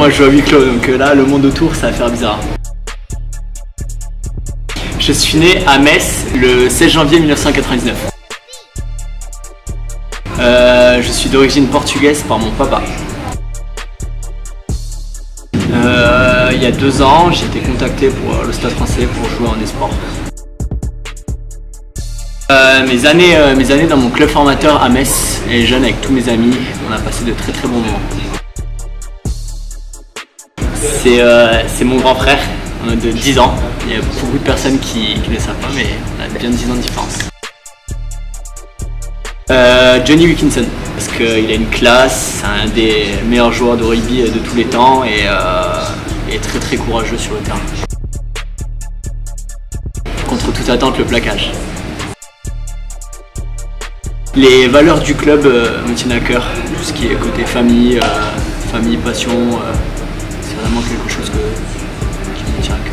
Moi je joue à huis clos donc euh, là le monde autour ça va faire bizarre. Je suis né à Metz le 16 janvier 1999. Euh, je suis d'origine portugaise par mon papa. Euh, il y a deux ans, j'ai été contacté pour le Stade français pour jouer en esport. Mes, années, mes années dans mon club formateur à Metz et jeune avec tous mes amis, on a passé de très très bons moments. C'est euh, c'est mon grand frère euh, de 10 ans. Il y a beaucoup de personnes qui ne savent pas, mais on a bien 10 ans de différence. Euh, Johnny Wilkinson, parce qu'il a une classe, c'est un des meilleurs joueurs de rugby de tous les temps et est très très courageux sur le terrain. Contre toute attente, le plaquage. Les valeurs du club me tiennent à cœur, tout ce qui est côté famille, famille, passion, quelque chose que, qui me.